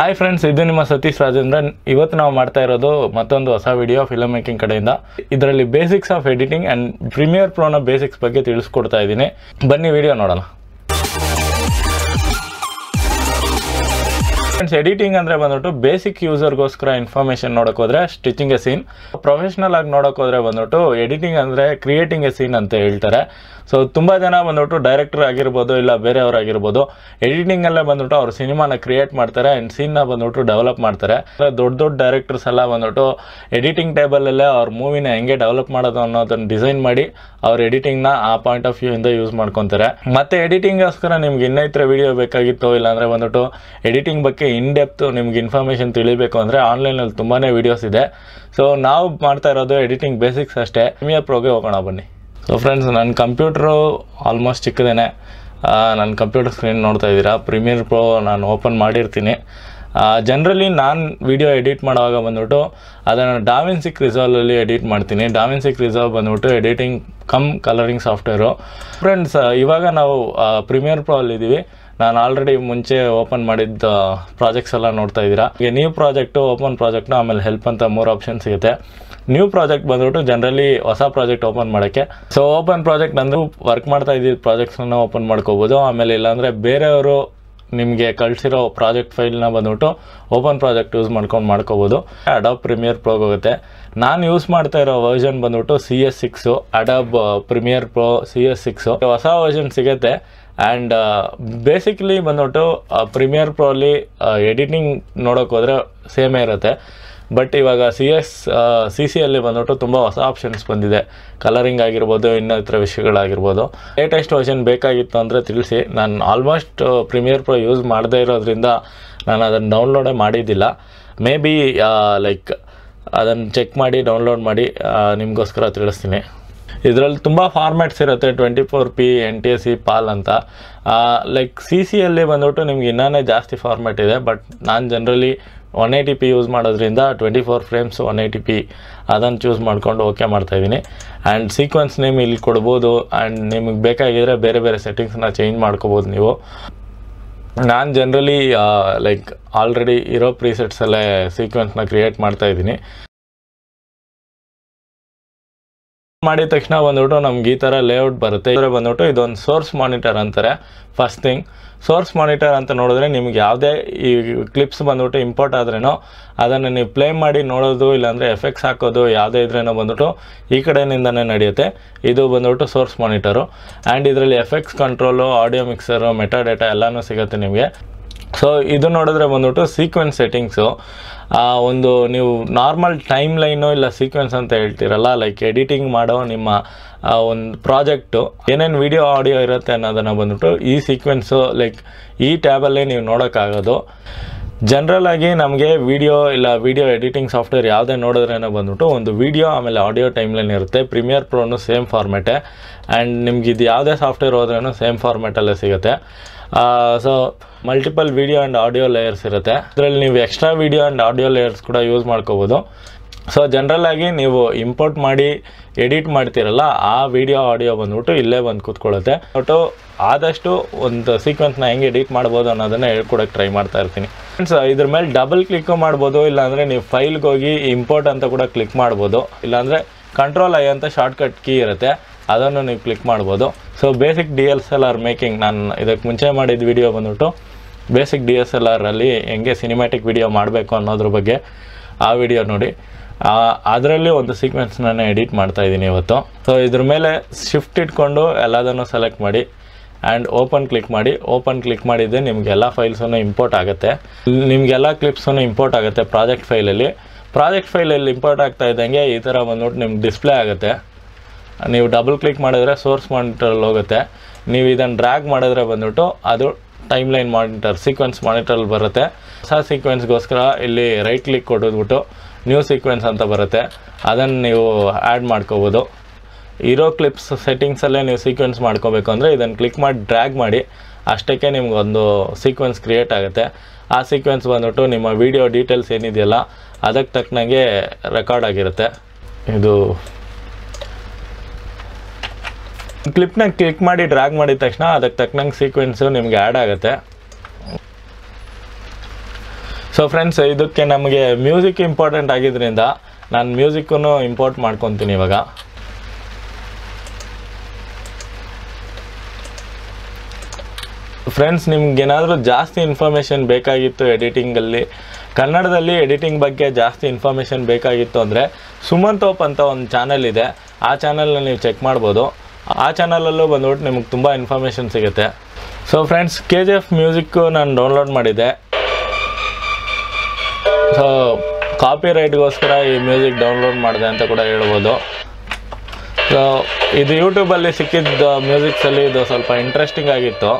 Hi friends ಇದು ನಿಮ್ಮ ಸತೀಶ್ ರಾಜೇಂದ್ರ ಇವತ್ತು ನಾವು ಮಾಡ್ತಾ ಇರೋದು ಮತ್ತೊಂದು ಹೊಸ ವಿಡಿಯೋ ಫಿಲಮ್ ಮೇಕಿಂಗ್ ಕಡೆಯಿಂದ. ಇದರಲ್ಲಿ basics of editing and Premiere ಪ್ರೋನ basics ಬಗ್ಗೆ ತಿಳಿಸ್ಕೊಡ್ತಾ ಇದ್ದೀನಿ. ಬನ್ನಿ ವಿಡಿಯೋ ನೋಡೋಣ. ಫ್ರೆಂಡ್ಸ್ ಎಡಿಟಿಂಗ್ ಅಂದರೆ ಬಂದ್ಬಿಟ್ಟು ಬೇಸಿಕ್ ಯೂಸರ್ಗೋಸ್ಕರ ಇನ್ಫಾರ್ಮೇಷನ್ ನೋಡೋಕೆ ಹೋದ್ರೆ ಸ್ಟಿಚಿಂಗ್ ಎ ಸೀನ್ ಪ್ರೊಫೆಷ್ನಲ್ ಆಗಿ ನೋಡೋಕೆ ಹೋದ್ರೆ ಬಂದ್ಬಿಟ್ಟು ಎಡಿಟಿಂಗ್ ಅಂದರೆ ಕ್ರಿಯೇಟಿಂಗ್ ಎ ಸೀನ್ ಅಂತ ಹೇಳ್ತಾರೆ. ಸೊ ತುಂಬ ಜನ ಬಂದ್ಬಿಟ್ಟು ಡೈರೆಕ್ಟರ್ ಆಗಿರ್ಬೋದು ಇಲ್ಲ ಬೇರೆಯವರಾಗಿರ್ಬೋದು ಎಡಿಟಿಂಗಲ್ಲೇ ಬಂದ್ಬಿಟ್ಟು ಅವ್ರು ಸಿನಿಮಾನ ಕ್ರಿಯೇಟ್ ಮಾಡ್ತಾರೆ ಆ್ಯಂಡ್ ಸೀನ್ನ ಬಂದ್ಬಿಟ್ಟು ಡೆವಲಪ್ ಮಾಡ್ತಾರೆ. ದೊಡ್ಡ ದೊಡ್ಡ ಡೈರೆಕ್ಟರ್ಸ್ ಎಲ್ಲ ಬಂದ್ಬಿಟ್ಟು ಎಡಿಟಿಂಗ್ ಟೇಬಲಲ್ಲೇ ಅವ್ರ ಮೂವಿನ ಹೆಂಗೆ ಡೆವಲಪ್ ಮಾಡೋದು ಅನ್ನೋದನ್ನು ಡಿಸೈನ್ ಮಾಡಿ ಅವ್ರ ಎಡಿಟಿಂಗ್ನ ಆ ಪಾಯಿಂಟ್ ಆಫ್ ವ್ಯೂ ಇಂದ ಯೂಸ್ ಮಾಡ್ಕೊತಾರೆ. ಮತ್ತೆ ಎಡಿಟಿಂಗ್ಗೋಸ್ಕರ ನಿಮ್ಗೆ ಇನ್ನೈತ್ರ ವಿಡಿಯೋ ಬೇಕಾಗಿತ್ತು ಇಲ್ಲಾಂದರೆ ಬಂದ್ಬಿಟ್ಟು ಎಡಿಟಿಂಗ್ ಬಗ್ಗೆ ಇನ್ ಡೆಪ್ತ್ ನಿಮ್ಗೆ ಇನ್ಫಾರ್ಮೇಷನ್ ತಿಳಿಬೇಕು ಅಂದರೆ ಆನ್ಲೈನಲ್ಲಿ ತುಂಬಾ ವೀಡಿಯೋಸ್ ಇದೆ. ಸೊ ನಾವು ಮಾಡ್ತಾ ಇರೋದು ಎಡಿಟಿಂಗ್ ಬೇಸಿಕ್ಸ್ ಅಷ್ಟೇ. ಪ್ರೀಮಿಯರ್ ಪ್ರೋಗೆ ಹೋಗೋಣ ಬನ್ನಿ. ಸೊ ಫ್ರೆಂಡ್ಸ್ ನನ್ನ ಕಂಪ್ಯೂಟ್ರು ಆಲ್ಮೋಸ್ಟ್ ಚಿಕ್ಕದೇನೆ. ನನ್ನ ಕಂಪ್ಯೂಟರ್ ಸ್ಕ್ರೀನ್ ನೋಡ್ತಾ ಇದ್ದೀರಾ? ಪ್ರೀಮಿಯರ್ ಪ್ರೋ ನಾನು ಓಪನ್ ಮಾಡಿರ್ತೀನಿ. ಜನ್ರಲಿ ನಾನು ವಿಡಿಯೋ ಎಡಿಟ್ ಮಾಡುವಾಗ ಬಂದ್ಬಿಟ್ಟು ಅದನ್ನು ಡಾವಿನ್ಸಿಕ್ ರಿಸಾಲ್ವಲ್ಲಿ ಎಡಿಟ್ ಮಾಡ್ತೀನಿ. ಡಾವಿನ್ಸಿಕ್ ರಿಸರ್ವ್ ಬಂದ್ಬಿಟ್ಟು editing cum colouring software friends ಇವಾಗ ನಾವು ಪ್ರೀಮಿಯರ್ ಪ್ರೋ ಅಲ್ಲಿದ್ದೀವಿ. ನಾನು ಆಲ್ರೆಡಿ ಮುಂಚೆ ಓಪನ್ ಮಾಡಿದ್ದ ಪ್ರಾಜೆಕ್ಟ್ಸ್ ಎಲ್ಲ ನೋಡ್ತಾ ಇದ್ದೀರಾ. ಈಗ ನ್ಯೂ ಪ್ರಾಜೆಕ್ಟು ಓಪನ್ ಪ್ರಾಜೆಕ್ಟ್ನ ಆಮೇಲೆ ಹೆಲ್ಪ್ ಅಂತ ಮೂರು ಆಪ್ಷನ್ ಸಿಗುತ್ತೆ. ನ್ಯೂ ಪ್ರಾಜೆಕ್ಟ್ ಬಂದ್ಬಿಟ್ಟು ಜನರಲಿ ಹೊಸ ಪ್ರಾಜೆಕ್ಟ್ ಓಪನ್ ಮಾಡೋಕ್ಕೆ. ಸೊ ಓಪನ್ ಪ್ರಾಜೆಕ್ಟ್ ನಂದು ವರ್ಕ್ ಮಾಡ್ತಾ ಇದ್ದಿದ್ದ ಪ್ರಾಜೆಕ್ಟ್ಸನ್ನು ಓಪನ್ ಮಾಡ್ಕೋಬೋದು. ಆಮೇಲೆ ಇಲ್ಲಾಂದರೆ ಬೇರೆಯವರು ನಿಮಗೆ ಕಳಿಸಿರೋ ಪ್ರಾಜೆಕ್ಟ್ ಫೈಲ್ನ ಬಂದ್ಬಿಟ್ಟು ಓಪನ್ ಪ್ರಾಜೆಕ್ಟ್ ಯೂಸ್ ಮಾಡ್ಕೊಂಡು ಮಾಡ್ಕೋಬೋದು. ಅಡಾಬ್ ಪ್ರೀಮಿಯರ್ ಪ್ರೋ ಹೋಗುತ್ತೆ. ನಾನು ಯೂಸ್ ಮಾಡ್ತಾ ಇರೋ ವರ್ಷನ್ ಬಂದ್ಬಿಟ್ಟು C S six Adobe Premiere Pro C S six ಹೊಸ ವರ್ಷನ್ ಸಿಗುತ್ತೆ. ಆ್ಯಂಡ್ ಬೇಸಿಕ್ಲಿ ಬಂದ್ಬಿಟ್ಟು ಪ್ರೀಮಿಯರ್ ಪ್ರೋಲಿ ಎಡಿಟಿಂಗ್ ನೋಡೋಕೆ ಹೋದರೆ ಸೇಮೇ ಇರುತ್ತೆ. ಬಟ್ ಇವಾಗ ಸಿ ಎಸ್ ಸಿ ಸಿಯಲ್ಲಿ ಬಂದ್ಬಿಟ್ಟು ತುಂಬ ಹೊಸ ಆಪ್ಷನ್ಸ್ ಬಂದಿದೆ. ಕಲರಿಂಗ್ ಆಗಿರ್ಬೋದು ಇನ್ನಿತರ ವಿಷಯಗಳಾಗಿರ್ಬೋದು. ಲೇಟೆಸ್ಟ್ ವರ್ಷನ್ ಬೇಕಾಗಿತ್ತು ಅಂದರೆ ತಿಳಿಸಿ. ನಾನು ಆಲ್ಮೋಸ್ಟ್ ಪ್ರೀಮಿಯರ್ ಪ್ರೋ ಯೂಸ್ ಮಾಡದೇ ಇರೋದ್ರಿಂದ ನಾನು ಅದನ್ನು ಡೌನ್ಲೋಡೇ ಮಾಡಿದ್ದಿಲ್ಲ. ಮೇ ಬಿ ಲೈಕ್ ಅದನ್ನು ಚೆಕ್ ಮಾಡಿ ಡೌನ್ಲೋಡ್ ಮಾಡಿ ನಿಮಗೋಸ್ಕರ ತಿಳಿಸ್ತೀನಿ. ಇದರಲ್ಲಿ ತುಂಬ ಫಾರ್ಮ್ಯಾಟ್ಸ್ ಇರುತ್ತೆ twenty four P N T S C PAL ಅಂತ. ಲೈಕ್ ಸಿ ಸಿಯಲ್ಲಿ ಬಂದ್ಬಿಟ್ಟು ನಿಮ್ಗೆ ಇನ್ನೂ ಜಾಸ್ತಿ ಫಾರ್ಮ್ಯಾಟ್ ಇದೆ ಬಟ್ ನಾನು generally one eighty P use ಮಾಡೋದ್ರಿಂದ twenty four frames one eighty P ಅದನ್ನು ಚೂಸ್ ಮಾಡ್ಕೊಂಡು ಓಕೆ ಮಾಡ್ತಾಯಿದ್ದೀನಿ ಆ್ಯಂಡ್ ಸೀಕ್ವೆನ್ಸ್ ನೇಮ್ ಇಲ್ಲಿ ಕೊಡ್ಬೋದು ಆ್ಯಂಡ್ ನಿಮಗೆ ಬೇಕಾಗಿದ್ದರೆ ಬೇರೆ ಬೇರೆ ಸೆಟ್ಟಿಂಗ್ಸ್ನ ಚೇಂಜ್ ಮಾಡ್ಕೋಬೋದು ನೀವು. ನಾನು ಜನರಲಿ ಲೈಕ್ ಆಲ್ರೆಡಿ ಇರೋ ಪ್ರೀಸೆಟ್ಸಲ್ಲೇ ಸೀಕ್ವೆನ್ಸ್ನ ಕ್ರಿಯೇಟ್ ಮಾಡ್ತಾಯಿದ್ದೀನಿ ಮಾಡಿದ ತಕ್ಷಣ ಬಂದ್ಬಿಟ್ಟು ನಮ್ಗೆ ಈ ಥರ ಲೇಔಟ್ ಬರುತ್ತೆ. ಇದರ ಬಂದ್ಬಿಟ್ಟು ಇದೊಂದು ಸೋರ್ಸ್ ಮಾನಿಟರ್ ಅಂತಾರೆ ಫಸ್ಟ್ ಥಿಂಗ್ ಸೋರ್ಸ್ ಮಾನಿಟರ್ ಅಂತ ನೋಡಿದ್ರೆ ನಿಮ್ಗೆ ಯಾವುದೇ ಈ ಕ್ಲಿಪ್ಸ್ ಬಂದ್ಬಿಟ್ಟು ಇಂಪೋರ್ಟ್ ಆದ್ರೇನೋ ಅದನ್ನು ನೀವು ಪ್ಲೇ ಮಾಡಿ ನೋಡೋದು, ಇಲ್ಲಾಂದರೆ ಎಫೆಕ್ಟ್ಸ್ ಹಾಕೋದು, ಯಾವುದೇ ಇದ್ರೇನೋ ಬಂದ್ಬಿಟ್ಟು ಈ ಕಡೆಯಿಂದನೇ ನಡೆಯುತ್ತೆ. ಇದು ಬಂದ್ಬಿಟ್ಟು ಸೋರ್ಸ್ ಮಾನಿಟರು ಆ್ಯಂಡ್ ಇದರಲ್ಲಿ effects control audio mixer metadata ಎಲ್ಲನೂ ಸಿಗುತ್ತೆ ನಿಮಗೆ. ಸೊ ಇದು ನೋಡಿದ್ರೆ ಬಂದ್ಬಿಟ್ಟು ಸೀಕ್ವೆನ್ಸ್ ಸೆಟ್ಟಿಂಗ್ಸು ಒಂದು ನೀವು ನಾರ್ಮಲ್ ಟೈಮ್ ಲೈನು ಇಲ್ಲ ಸೀಕ್ವೆನ್ಸ್ ಅಂತ ಹೇಳ್ತೀರಲ್ಲ ಲೈಕ್ ಎಡಿಟಿಂಗ್ ಮಾಡೋ ನಿಮ್ಮ ಒಂದು ಪ್ರಾಜೆಕ್ಟು ಏನೇನು ವಿಡಿಯೋ ಆಡಿಯೋ ಇರುತ್ತೆ ಅನ್ನೋದನ್ನು ಬಂದ್ಬಿಟ್ಟು ಈ ಸೀಕ್ವೆನ್ಸು ಲೈಕ್ ಈ ಟ್ಯಾಬಲ್ಲೇ ನೀವು ನೋಡೋಕ್ಕಾಗೋದು. ಜನ್ರಲಾಗಿ ನಮಗೆ ವಿಡಿಯೋ ಇಲ್ಲ ವಿಡಿಯೋ ಎಡಿಟಿಂಗ್ ಸಾಫ್ಟ್ವೇರ್ ಯಾವುದೇ ನೋಡಿದ್ರೇನೋ ಬಂದ್ಬಿಟ್ಟು ಒಂದು ವಿಡಿಯೋ ಆಮೇಲೆ ಆಡಿಯೋ ಟೈಮ್ಲೈನ್ ಇರುತ್ತೆ. ಪ್ರೀಮಿಯರ್ ಪ್ರೋನು ಸೇಮ್ ಫಾರ್ಮೆಟೇ ಆ್ಯಂಡ್ ನಿಮ್ಗೆ ಇದು ಯಾವುದೇ ಸಾಫ್ಟ್ವೇರ್ ಹೋದ್ರೂ ಸೇಮ್ ಫಾರ್ಮೆಟಲ್ಲೇ ಸಿಗುತ್ತೆ. So multiple video and audio layers ಇರುತ್ತೆ. ಅದರಲ್ಲಿ ನೀವು extra video and audio layers ಕೂಡ ಯೂಸ್ ಮಾಡ್ಕೋಬೋದು. ಸೊ ಜನ್ರಲ್ಲಾಗಿ ನೀವು ಇಂಪೋರ್ಟ್ ಮಾಡಿ ಎಡಿಟ್ ಮಾಡ್ತೀರಲ್ಲ, ಆ ವಿಡಿಯೋ ಆಡಿಯೋ ಬಂದ್ಬಿಟ್ಟು ಇಲ್ಲೇ ಬಂದು ಕೂತ್ಕೊಳ್ಳುತ್ತೆ. ಬಟ್ ಆದಷ್ಟು ಒಂದು ಸೀಕ್ವೆನ್ಸ್ನ ಹೆಂಗೆ ಎಡಿಟ್ ಮಾಡ್ಬೋದು ಅನ್ನೋದನ್ನು ಹೇಳ್ಕೊಡೋಕ್ಕೆ ಟ್ರೈ ಮಾಡ್ತಾ ಇರ್ತೀನಿ. ಫ್ರೆಂಡ್ಸ್ ಇದ್ರ ಮೇಲೆ ಡಬಲ್ ಕ್ಲಿಕ್ ಮಾಡ್ಬೋದು, ಇಲ್ಲಾಂದರೆ ನೀವು ಫೈಲ್ಗೆ ಹೋಗಿ ಇಂಪೋರ್ಟ್ ಅಂತ ಕೂಡ ಕ್ಲಿಕ್ ಮಾಡ್ಬೋದು. ಇಲ್ಲಾಂದರೆ ಕಂಟ್ರೋಲ್ ಐ ಅಂತ ಶಾರ್ಟ್ಕಟ್ ಕೀ ಇರುತ್ತೆ. ಅದನ್ನು ನೀವು ಕ್ಲಿಕ್ ಮಾಡ್ಬೋದು. So basic D S L R making ನಾನು ಇದಕ್ಕೆ ಮುಂಚೆ ಮಾಡಿದ ವಿಡಿಯೋ ಬಂದ್ಬಿಟ್ಟು ಬೇಸಿಕ್ ಡಿ ಎಸ್ ಎಲ್ ಆರಲ್ಲಿ ಹೆಂಗೆ ಸಿನಿಮ್ಯಾಟಿಕ್ ವಿಡಿಯೋ ಮಾಡಬೇಕು ಅನ್ನೋದ್ರ ಬಗ್ಗೆ ಆ ವಿಡಿಯೋ ನೋಡಿ. ಅದರಲ್ಲಿ ಒಂದು ಸೀಕ್ವೆನ್ಸ್ ಸೀಕ್ವೆನ್ಸ್ನ ಎಡಿಟ್ ಮಾಡ್ತಾ ಇದ್ದೀನಿ ಇವತ್ತು. ಸೊ ಇದ್ರ ಮೇಲೆ ಶಿಫ್ಟ್ ಇಟ್ಕೊಂಡು ಎಲ್ಲದನ್ನು ಸೆಲೆಕ್ಟ್ ಮಾಡಿ ಆ್ಯಂಡ್ ಓಪನ್ ಕ್ಲಿಕ್ ಮಾಡಿ. ಓಪನ್ ಕ್ಲಿಕ್ ಮಾಡಿದ್ದೆ ನಿಮಗೆಲ್ಲ ಫೈಲ್ಸನ್ನು ಇಂಪೋರ್ಟ್ ಆಗುತ್ತೆ. ನಿಮಗೆಲ್ಲ ಕ್ಲಿಪ್ಸನ್ನು ಇಂಪೋರ್ಟ್ ಆಗುತ್ತೆ ಪ್ರಾಜೆಕ್ಟ್ ಫೈಲಲ್ಲಿ ಪ್ರಾಜೆಕ್ಟ್ ಫೈಲಲ್ಲಿ ಇಂಪೋರ್ಟ್ ಆಗ್ತಾ ಇದ್ದಂಗೆ ಈ ಥರ ಬಂದ್ಬಿಟ್ಟು ನಿಮ್ಗೆ ಡಿಸ್ಪ್ಲೇ ಆಗುತ್ತೆ. ನೀವು ಡಬಲ್ ಕ್ಲಿಕ್ ಮಾಡಿದ್ರೆ ಸೋರ್ಸ್ ಮಾನಿಟರಲ್ಲಿ ಹೋಗುತ್ತೆ. ನೀವು ಇದನ್ನು ಡ್ರ್ಯಾಗ್ ಮಾಡಿದ್ರೆ ಬಂದ್ಬಿಟ್ಟು ಅದು ಟೈಮ್ ಲೈನ್ ಮಾನಿಟರ್ ಸೀಕ್ವೆನ್ಸ್ ಮಾನಿಟರಲ್ಲಿ ಬರುತ್ತೆ. ಹೊಸ ಸೀಕ್ವೆನ್ಸ್ಗೋಸ್ಕರ ಇಲ್ಲಿ ರೈಟ್ ಕ್ಲಿಕ್ ಕೊಟ್ಟಿದ್ಬಿಟ್ಟು ನ್ಯೂ ಸೀಕ್ವೆನ್ಸ್ ಅಂತ ಬರುತ್ತೆ. ಅದನ್ನು ನೀವು ಆ್ಯಡ್ ಮಾಡ್ಕೋಬೋದು. ಇರೋ ಕ್ಲಿಪ್ಸ್ ಸೆಟ್ಟಿಂಗ್ಸಲ್ಲೇ ನೀವು ಸೀಕ್ವೆನ್ಸ್ ಮಾಡ್ಕೋಬೇಕು ಅಂದರೆ ಇದನ್ನು ಕ್ಲಿಕ್ ಮಾಡಿ ಡ್ರ್ಯಾಗ್ ಮಾಡಿ ಅಷ್ಟಕ್ಕೆ ನಿಮಗೊಂದು ಸೀಕ್ವೆನ್ಸ್ ಕ್ರಿಯೇಟ್ ಆಗುತ್ತೆ. ಆ ಸೀಕ್ವೆನ್ಸ್ ಬಂದ್ಬಿಟ್ಟು ನಿಮ್ಮ ವೀಡಿಯೋ ಡೀಟೇಲ್ಸ್ ಏನಿದೆಯಲ್ಲ ಅದಕ್ಕೆ ತಕ್ಕನಾಗೆ ರೆಕಾರ್ಡ್ ಆಗಿರುತ್ತೆ. ಇದು ಕ್ಲಿಪ್ನ ಕ್ಲಿಕ್ ಮಾಡಿ ಡ್ರ್ಯಾಗ್ ಮಾಡಿದ ತಕ್ಷಣ ಅದಕ್ಕೆ ತಕ್ಕನಂಗೆ ಸೀಕ್ವೆನ್ಸು ನಿಮಗೆ ಆ್ಯಡ್ ಆಗುತ್ತೆ. ಸೊ ಫ್ರೆಂಡ್ಸ್ ಇದಕ್ಕೆ ನಮಗೆ ಮ್ಯೂಸಿಕ್ ಇಂಪಾರ್ಟೆಂಟ್ ಆಗಿದ್ದರಿಂದ ನಾನು ಮ್ಯೂಸಿಕ್ಕನ್ನು ಇಂಪೋರ್ಟ್ ಮಾಡ್ಕೊತೀನಿ ಇವಾಗ. ಫ್ರೆಂಡ್ಸ್ ನಿಮ್ಗೆ ಏನಾದರೂ ಜಾಸ್ತಿ ಇನ್ಫಾರ್ಮೇಷನ್ ಬೇಕಾಗಿತ್ತು ಎಡಿಟಿಂಗಲ್ಲಿ ಕನ್ನಡದಲ್ಲಿ ಎಡಿಟಿಂಗ್ ಬಗ್ಗೆ ಜಾಸ್ತಿ ಇನ್ಫಾರ್ಮೇಷನ್ ಬೇಕಾಗಿತ್ತು ಅಂದರೆ ಸುಮಂತೋಪ್ ಅಂತ ಒಂದು ಚಾನಲ್ ಇದೆ. ಆ ಚಾನಲ್ನ ನೀವು ಚೆಕ್ ಮಾಡ್ಬೋದು. ಆ ಚಾನಲಲ್ಲೂ ಬಂದ್ಬಿಟ್ಟು ನಿಮಗೆ ತುಂಬ ಇನ್ಫಾರ್ಮೇಷನ್ ಸಿಗುತ್ತೆ. So friends K G F music ನಾನು ಡೌನ್ಲೋಡ್ ಮಾಡಿದ್ದೆ. ಸೊ ಕಾಪಿ ರೈಟ್ಗೋಸ್ಕರ ಈ ಮ್ಯೂಸಿಕ್ ಡೌನ್ಲೋಡ್ ಮಾಡಿದೆ ಅಂತ ಕೂಡ ಹೇಳ್ಬೋದು. ಸೊ ಇದು ಯೂಟ್ಯೂಬಲ್ಲಿ ಸಿಕ್ಕಿದ್ದ ಮ್ಯೂಸಿಕ್ಸಲ್ಲಿ ಇದು ಸ್ವಲ್ಪ ಇಂಟ್ರೆಸ್ಟಿಂಗ್ ಆಗಿತ್ತು.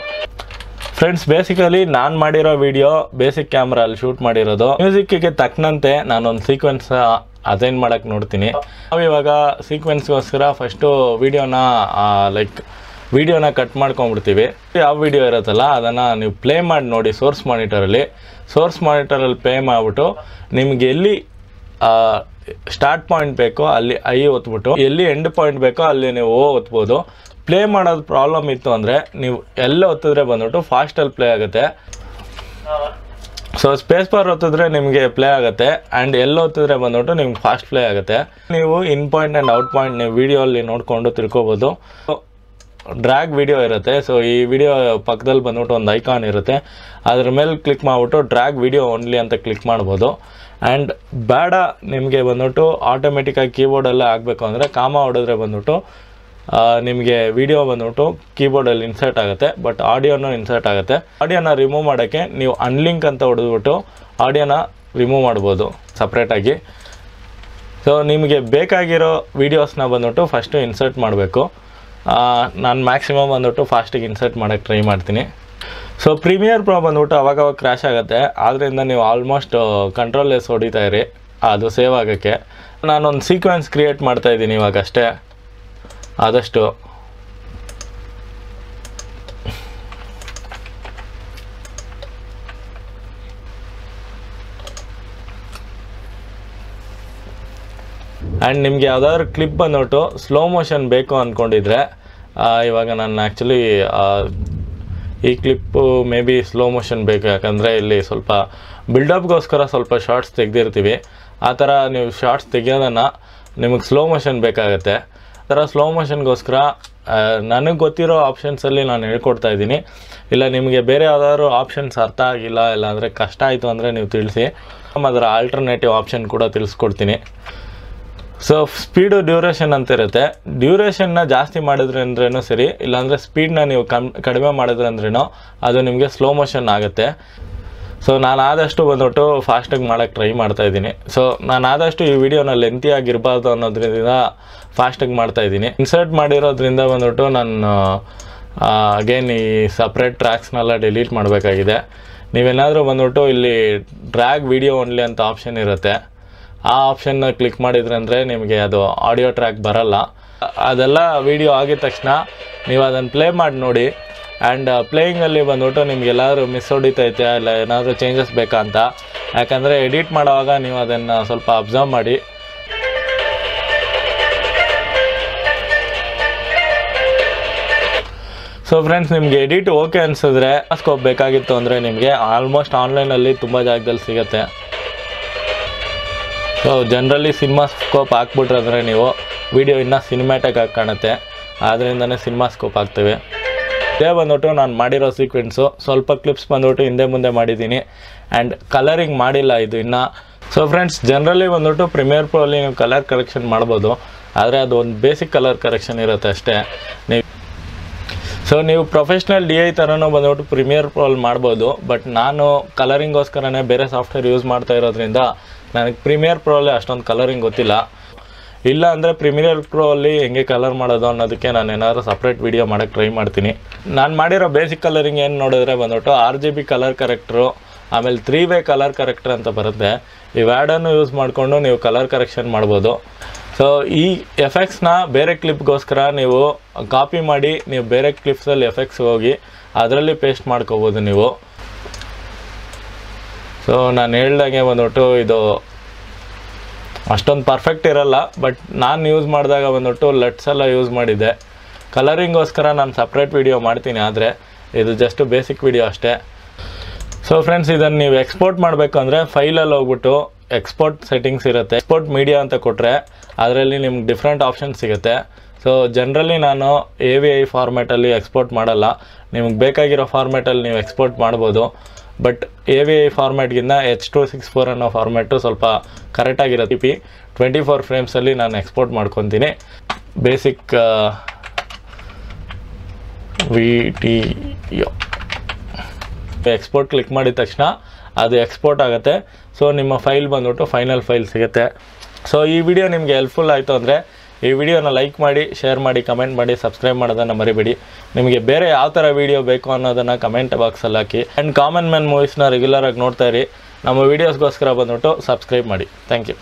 ಫ್ರೆಂಡ್ಸ್ ಬೇಸಿಕಲಿ ನಾನು ಮಾಡಿರೋ ವಿಡಿಯೋ ಬೇಸಿಕ್ ಕ್ಯಾಮ್ರಲ್ಲಿ ಶೂಟ್ ಮಾಡಿರೋದು. ಮ್ಯೂಸಿಕ್ಕಿಗೆ ತಕ್ಕನಂತೆ ನಾನೊಂದು ಸೀಕ್ವೆನ್ಸ್ ಅಸೈನ್ ಮಾಡೋಕ್ಕೆ ನೋಡ್ತೀನಿ. ನಾವು ಇವಾಗ ಸೀಕ್ವೆನ್ಸ್ಗೋಸ್ಕರ ಫಸ್ಟು ವಿಡಿಯೋನ ಲೈಕ್ ವೀಡಿಯೋನ ಕಟ್ ಮಾಡ್ಕೊಂಡ್ಬಿಡ್ತೀವಿ. ಯಾವ ವೀಡಿಯೋ ಇರುತ್ತಲ್ಲ, ಅದನ್ನು ನೀವು ಪ್ಲೇ ಮಾಡಿ ನೋಡಿ ಸೋರ್ಸ್ ಮಾನಿಟರಲ್ಲಿ ಸೋರ್ಸ್ ಮಾನಿಟರಲ್ಲಿ ಪ್ಲೇ ಮಾಡಿಬಿಟ್ಟು, ನಿಮ್ಗೆ ಎಲ್ಲಿ ಸ್ಟಾರ್ಟ್ ಪಾಯಿಂಟ್ ಬೇಕೋ, ಅಲ್ಲಿ ಐ ಒತ್ಬಿಟ್ಟು, ಎಲ್ಲಿ ಎಂಡ್ ಪಾಯಿಂಟ್ ಬೇಕೋ, ಅಲ್ಲಿ ನೀವು ಓ ಒತ್ಬೋದು. ಪ್ಲೇ ಮಾಡೋದು ಪ್ರಾಬ್ಲಮ್ ಇತ್ತು ಅಂದರೆ, ನೀವು ಎಲ್ಲ ಒತ್ತಿದ್ರೆ ಬಂದ್ಬಿಟ್ಟು ಫಾಸ್ಟಲ್ಲಿ ಪ್ಲೇ ಆಗುತ್ತೆ. ಸೊ ಸ್ಪೇಸ್ ಬಾರ್ ಒತ್ತಿದ್ರೆ ನಿಮಗೆ ಪ್ಲೇ ಆಗುತ್ತೆ. ಆ್ಯಂಡ್ ಎಲ್ಲಿ ಒತ್ತಿದ್ರೆ ಬಂದ್ಬಿಟ್ಟು ನಿಮ್ಗೆ ಫಾಸ್ಟ್ ಪ್ಲೇ ಆಗುತ್ತೆ. ನೀವು in point and out point ನೀವು ವಿಡಿಯೋಲ್ಲಿ ನೋಡಿಕೊಂಡು ತಿಳ್ಕೊಬೋದು. ಡ್ರ್ಯಾಗ್ ವಿಡಿಯೋ ಇರುತ್ತೆ. ಸೊ ಈ ವಿಡಿಯೋ ಪಕ್ಕದಲ್ಲಿ ಬಂದ್ಬಿಟ್ಟು ಒಂದು ಐಕಾನ್ ಇರುತ್ತೆ. ಅದ್ರ ಮೇಲೆ ಕ್ಲಿಕ್ ಮಾಡಿಬಿಟ್ಟು ಡ್ರ್ಯಾಗ್ ವಿಡಿಯೋ ಓನ್ಲಿ ಅಂತ ಕ್ಲಿಕ್ ಮಾಡ್ಬೋದು. ಆ್ಯಂಡ್ ಬೇಡ ನಿಮಗೆ ಬಂದ್ಬಿಟ್ಟು ಆಟೋಮೆಟಿಕ್ಕಾಗಿ ಕೀಬೋರ್ಡಲ್ಲೇ ಆಗಬೇಕು ಅಂದರೆ ಕಾಮ ಹೊಡೆದ್ರೆ ಬಂದ್ಬಿಟ್ಟು ನಿಮಗೆ ವಿಡಿಯೋ ಬಂದ್ಬಿಟ್ಟು ಕೀಬೋರ್ಡಲ್ಲಿ ಇನ್ಸರ್ಟ್ ಆಗುತ್ತೆ ಬಟ್ ಆಡಿಯೋನ ಇನ್ಸರ್ಟ್ ಆಗುತ್ತೆ. ಆಡಿಯೋನ ರಿಮೂವ್ ಮಾಡೋಕ್ಕೆ ನೀವು ಅನ್ಲಿಂಕ್ ಅಂತ ಹೊಡೆದ್ಬಿಟ್ಟು ಆಡಿಯೋನ ರಿಮೂವ್ ಮಾಡ್ಬೋದು ಸಪ್ರೇಟಾಗಿ ಸೊ ನಿಮಗೆ ಬೇಕಾಗಿರೋ ವೀಡಿಯೋಸ್ನ ಬಂದ್ಬಿಟ್ಟು ಫಸ್ಟು ಇನ್ಸರ್ಟ್ ಮಾಡಬೇಕು. ನಾನು ಮ್ಯಾಕ್ಸಿಮಮ್ ಬಂದ್ಬಿಟ್ಟು ಫಾಸ್ಟಿಗೆ ಇನ್ಸರ್ಟ್ ಮಾಡೋಕ್ಕೆ ಟ್ರೈ ಮಾಡ್ತೀನಿ. ಸೊ ಪ್ರೀಮಿಯರ್ ಪ್ರೋ ಬಂದ್ಬಿಟ್ಟು ಅವಾಗವಾಗ ಕ್ರ್ಯಾಶ್ ಆಗುತ್ತೆ. ಆದ್ದರಿಂದ ನೀವು ಆಲ್ಮೋಸ್ಟ್ ಕಂಟ್ರೋಲ್ ಎಸ್ ಹೊಡಿತಾ ಇರಿ. ಅದು ಸೇವ್ ಆಗೋಕ್ಕೆ. ನಾನೊಂದು ಸೀಕ್ವೆನ್ಸ್ ಕ್ರಿಯೇಟ್ ಮಾಡ್ತಾ ಇವಾಗಷ್ಟೇ. ಆದಷ್ಟು ಆ್ಯಂಡ್ ನಿಮಗೆ ಯಾವುದಾದ್ರು ಕ್ಲಿಪ್ ಬಂದ್ಬಿಟ್ಟು ಸ್ಲೋ ಮೋಷನ್ ಬೇಕು ಅಂದ್ಕೊಂಡಿದ್ರೆ ಇವಾಗ ನಾನು ಆ್ಯಕ್ಚುಲಿ ಈ clip may be slow motion ಬೇಕು, ಯಾಕಂದರೆ ಇಲ್ಲಿ ಸ್ವಲ್ಪ ಬಿಲ್ಡಪ್ಗೋಸ್ಕರ ಸ್ವಲ್ಪ ಶಾರ್ಟ್ಸ್ ತೆಗೆದಿರ್ತೀವಿ. ಆ ಥರ ನೀವು ಶಾರ್ಟ್ಸ್ ತೆಗಿಯೋದನ್ನು ನಿಮಗೆ ಸ್ಲೋ ಮೋಷನ್ ಬೇಕಾಗತ್ತೆ. ಥರ ಸ್ಲೋ ಮೋಷನ್ಗೋಸ್ಕರ ನನಗೆ ಗೊತ್ತಿರೋ ಆಪ್ಷನ್ಸಲ್ಲಿ ನಾನು ಹೇಳ್ಕೊಡ್ತಾ ಇದ್ದೀನಿ. ಇಲ್ಲ, ನಿಮಗೆ ಬೇರೆ ಯಾವುದಾದ್ರು ಆಪ್ಷನ್ಸ್ ಅರ್ಥ ಆಗಿಲ್ಲ ಇಲ್ಲಾಂದರೆ ಕಷ್ಟ ಆಯಿತು ಅಂದರೆ ನೀವು ತಿಳಿಸಿ. ಅದರ ಆಲ್ಟರ್ನೇಟಿವ್ ಆಪ್ಷನ್ ಕೂಡ ತಿಳಿಸ್ಕೊಡ್ತೀನಿ. ಸೊ ಸ್ಪೀಡು ಡ್ಯೂರೇಷನ್ ಅಂತ ಇರುತ್ತೆ. ಡ್ಯೂರೇಷನ್ನ ಜಾಸ್ತಿ ಮಾಡಿದ್ರೆ ಅಂದ್ರೇನು ಸರಿ, ಇಲ್ಲಾಂದರೆ ಸ್ಪೀಡ್ನ ನೀವು ಕಮ್, ಕಡಿಮೆ ಮಾಡಿದ್ರೆ ಅಂದ್ರೇನೋ ಅದು ನಿಮಗೆ ಸ್ಲೋ ಮೋಷನ್ ಆಗುತ್ತೆ. ಸೊ ನಾನು ಆದಷ್ಟು ಬಂದ್ಬಿಟ್ಟು ಫಾಸ್ಟಾಗಿ ಮಾಡೋಕ್ಕೆ ಟ್ರೈ ಮಾಡ್ತಾ ಇದ್ದೀನಿ. ಸೊ ನಾನು ಆದಷ್ಟು ಈ ವಿಡಿಯೋನ ಲೆಂತಿ ಆಗಿರಬಾರ್ದು ಅನ್ನೋದ್ರಿಂದ ಫಾಸ್ಟಾಗಿ ಮಾಡ್ತಾ ಇದ್ದೀನಿ. ಇನ್ಸರ್ಟ್ ಮಾಡಿರೋದ್ರಿಂದ ಬಂದ್ಬಿಟ್ಟು ನಾನು ಅಗೇನ್ ಈ ಸಪ್ರೇಟ್ ಟ್ರ್ಯಾಕ್ಸ್ನೆಲ್ಲ ಡಿಲೀಟ್ ಮಾಡಬೇಕಾಗಿದೆ. ನೀವೇನಾದರೂ ಬಂದ್ಬಿಟ್ಟು ಇಲ್ಲಿ ಡ್ರ್ಯಾಗ್ ವಿಡಿಯೋ ಓನ್ಲಿ ಅಂತ ಆಪ್ಷನ್ ಇರುತ್ತೆ. ಆ ಆಪ್ಷನ್ನ ಕ್ಲಿಕ್ ಮಾಡಿದ್ರೆ ಅಂದರೆ ನಿಮಗೆ ಅದು ಆಡಿಯೋ ಟ್ರ್ಯಾಕ್ ಬರಲ್ಲ. ಅದೆಲ್ಲ ವಿಡಿಯೋ ಆಗಿದ ತಕ್ಷಣ ನೀವು ಅದನ್ನು ಪ್ಲೇ ಮಾಡಿ ನೋಡಿ. ಆ್ಯಂಡ್ ಪ್ಲೇಯಿಂಗಲ್ಲಿ ಬಂದ್ಬಿಟ್ಟು ನಿಮ್ಗೆ ಎಲ್ಲಾದರೂ ಮಿಸ್ ಹೊಡಿತೈತೆ, ಇಲ್ಲ ಏನಾದರೂ ಚೇಂಜಸ್ ಬೇಕಾ ಅಂತ? ಯಾಕಂದರೆ ಎಡಿಟ್ ಮಾಡುವಾಗ ನೀವು ಅದನ್ನು ಸ್ವಲ್ಪ ಅಬ್ಸರ್ವ್ ಮಾಡಿ. ಸೊ ಫ್ರೆಂಡ್ಸ್ ನಿಮಗೆ ಎಡಿಟ್ ಓಕೆ ಅನಿಸಿದ್ರೆ ಸ್ಕೋಪ್ ಬೇಕಾಗಿತ್ತು ಅಂದರೆ ನಿಮಗೆ ಆಲ್ಮೋಸ್ಟ್ ಆನ್ಲೈನಲ್ಲಿ ತುಂಬ ಜಾಗದಲ್ಲಿ ಸಿಗುತ್ತೆ. ಸೊ ಜನರಲಿ ಸಿನಿಮಾ ಸ್ಕೋಪ್ ಹಾಕ್ಬಿಟ್ರೆ ಅಂದರೆ ನೀವು ವಿಡಿಯೋ ಇನ್ನೂ ಸಿನಿಮ್ಯಾಟಿಕ್ ಆಗಿ ಕಾಣುತ್ತೆ. ಆದ್ದರಿಂದನೇ ಸಿನಿಮಾ ಸ್ಕೋಪ್ ಹಾಕ್ತೇವೆ. ಇದೇ ಬಂದ್ಬಿಟ್ಟು ನಾನು ಮಾಡಿರೋ ಸೀಕ್ವೆನ್ಸು ಸ್ವಲ್ಪ ಕ್ಲಿಪ್ಸ್ ಬಂದ್ಬಿಟ್ಟು ಹಿಂದೆ ಮುಂದೆ ಮಾಡಿದ್ದೀನಿ. ಆ್ಯಂಡ್ ಕಲರಿಂಗ್ ಮಾಡಿಲ್ಲ ಇದು ಇನ್ನು. ಸೊ ಫ್ರೆಂಡ್ಸ್ ಜನರಲಿ ಬಂದ್ಬಿಟ್ಟು ಪ್ರಿಮಿಯರ್ ಪ್ರೋಲಿ ನೀವು ಕಲರ್ ಕರೆಕ್ಷನ್ ಮಾಡ್ಬೋದು. ಆದರೆ ಅದು ಒಂದು ಬೇಸಿಕ್ ಕಲರ್ ಕರೆಕ್ಷನ್ ಇರುತ್ತೆ ಅಷ್ಟೇ. ನೀವು ಸೊ ನೀವು ಪ್ರೊಫೆಷ್ನಲ್ ಡಿ ಐ ಥರನೂ ಬಂದ್ಬಿಟ್ಟು ಪ್ರಿಮಿಯರ್ ಪ್ರೋಲ್ ಮಾಡ್ಬೋದು. ಬಟ್ ನಾನು ಕಲರಿಂಗೋಸ್ಕರನೇ ಬೇರೆ ಸಾಫ್ಟ್ವೇರ್ ಯೂಸ್ ಮಾಡ್ತಾ ಇರೋದ್ರಿಂದ, ನನಗೆ ಪ್ರೀಮಿಯರ್ ಪ್ರೋಲೇ ಅಷ್ಟೊಂದು ಕಲರಿಂಗ್ ಗೊತ್ತಿಲ್ಲ. ಇಲ್ಲ ಅಂದರೆ ಪ್ರೀಮಿಯರ್ ಪ್ರೋ ಅಲ್ಲಿ ಹೆಂಗೆ ಕಲರ್ ಮಾಡೋದು ಅನ್ನೋದಕ್ಕೆ ನಾನು ಏನಾದರೂ ಸಪ್ರೇಟ್ ವೀಡಿಯೋ ಮಾಡೋಕ್ಕೆ ಟ್ರೈ ಮಾಡ್ತೀನಿ. ನಾನು ಮಾಡಿರೋ ಬೇಸಿಕ್ ಕಲರಿಂಗ್ ಏನು ನೋಡಿದ್ರೆ ಬಂದ್ಬಿಟ್ಟು R G B colour corrector ಆಮೇಲೆ ತ್ರೀ ವೇ ಕಲರ್ ಕರೆಕ್ಟ್ರ್ ಅಂತ ಬರುತ್ತೆ. ಇವ್ಯಾಡನ್ನು ಯೂಸ್ ಮಾಡಿಕೊಂಡು ನೀವು ಕಲರ್ ಕರೆಕ್ಷನ್ ಮಾಡ್ಬೋದು. ಸೊ ಈ ಎಫೆಕ್ಟ್ಸ್ನ ಬೇರೆ ಕ್ಲಿಪ್ಗೋಸ್ಕರ ನೀವು ಕಾಪಿ ಮಾಡಿ ನೀವು ಬೇರೆ ಕ್ಲಿಪ್ಸಲ್ಲಿ ಎಫೆಕ್ಟ್ಸ್ ಹೋಗಿ ಅದರಲ್ಲಿ ಪೇಸ್ಟ್ ಮಾಡ್ಕೋಬೋದು ನೀವು. ಸೊ ನಾನು ಹೇಳ್ದಂಗೆ ಬಂದ್ಬಿಟ್ಟು ಇದು ಅಷ್ಟೊಂದು ಪರ್ಫೆಕ್ಟ್ ಇರಲ್ಲ ಬಟ್ ನಾನು ಯೂಸ್ ಮಾಡಿದಾಗ ಬಂದ್ಬಿಟ್ಟು ಲಟ್ಸ್ ಎಲ್ಲ ಯೂಸ್ ಮಾಡಿದ್ದೆ. ಕಲರಿಂಗೋಸ್ಕರ ನಾನು ಸಪ್ರೇಟ್ ವಿಡಿಯೋ ಮಾಡ್ತೀನಿ, ಆದರೆ ಇದು ಜಸ್ಟ್ ಬೇಸಿಕ್ ವಿಡಿಯೋ ಅಷ್ಟೇ. ಸೊ ಫ್ರೆಂಡ್ಸ್ ಇದನ್ನು ನೀವು ಎಕ್ಸ್ಪೋರ್ಟ್ ಮಾಡಬೇಕು ಅಂದರೆ ಫೈಲಲ್ಲಿ ಹೋಗ್ಬಿಟ್ಟು ಎಕ್ಸ್ಪೋರ್ಟ್ ಸೆಟ್ಟಿಂಗ್ಸ್ ಇರುತ್ತೆ. ಎಕ್ಸ್ಪೋರ್ಟ್ ಮೀಡಿಯಾ ಅಂತ ಕೊಟ್ಟರೆ ಅದರಲ್ಲಿ ನಿಮ್ಗೆ ಡಿಫ್ರೆಂಟ್ ಆಪ್ಷನ್ ಸಿಗುತ್ತೆ. ಸೊ ಜನ್ರಲಿ ನಾನು ಎ ವಿ ಐ ಫಾರ್ಮೆಟಲ್ಲಿ ಎಕ್ಸ್ಪೋರ್ಟ್ ಮಾಡಲ್ಲ. ನಿಮ್ಗೆ ಬೇಕಾಗಿರೋ ಫಾರ್ಮೆಟಲ್ಲಿ ನೀವು ಎಕ್ಸ್ಪೋರ್ಟ್ ಮಾಡ್ಬೋದು. ಬಟ್ ಎ ವಿ ಐ ಫಾರ್ಮೆಟ್ಗಿಂತ ಎಚ್ ಟು ಸಿಕ್ಸ್ ಫೋರ್ ಅನ್ನೋ ಫಾರ್ಮ್ಯಾಟು ಸ್ವಲ್ಪ ಕರೆಕ್ಟಾಗಿರುತ್ತೆ ಪಿ ಟ್ವೆಂಟಿ ಫೋರ್ ಫ್ರೇಮ್ಸಲ್ಲಿ ನಾನು ಎಕ್ಸ್ಪೋರ್ಟ್ ಮಾಡ್ಕೊತೀನಿ. Basic V T export click ಮಾಡಿದ ತಕ್ಷಣ ಅದು ಎಕ್ಸ್ಪೋರ್ಟ್ ಆಗುತ್ತೆ. ಸೊ ನಿಮ್ಮ ಫೈಲ್ ಬಂದ್ಬಿಟ್ಟು ಫೈನಲ್ ಫೈಲ್ ಸಿಗುತ್ತೆ. ಸೊ ಈ ವಿಡಿಯೋ ನಿಮಗೆ ಹೆಲ್ಪ್ಫುಲ್ ಆಯಿತು ಅಂದರೆ ಈ ವಿಡಿಯೋನ ಲೈಕ್ ಮಾಡಿ ಶೇರ್ ಮಾಡಿ ಕಮೆಂಟ್ ಮಾಡಿ ಸಬ್ಸ್ಕ್ರೈಬ್ ಮಾಡೋದನ್ನು ಮರಿಬೇಡಿ. ನಿಮಗೆ ಬೇರೆ ಯಾವ ಥರ ವಿಡಿಯೋ ಬೇಕು ಅನ್ನೋದನ್ನು ಕಮೆಂಟ್ ಬಾಕ್ಸಲ್ಲಿ ಹಾಕಿ. ಆ್ಯಂಡ್ ಕಾಮನ್ ಮ್ಯಾನ್ ಮೂವೀಸ್ನ ರೆಗ್ಯುಲರಾಗಿ ನೋಡ್ತಾ ಇರಿ. ನಮ್ಮ ವೀಡಿಯೋಸ್ಗೋಸ್ಕರ ಬಂದ್ಬಿಟ್ಟು ಸಬ್ಸ್ಕ್ರೈಬ್ ಮಾಡಿ. Thank you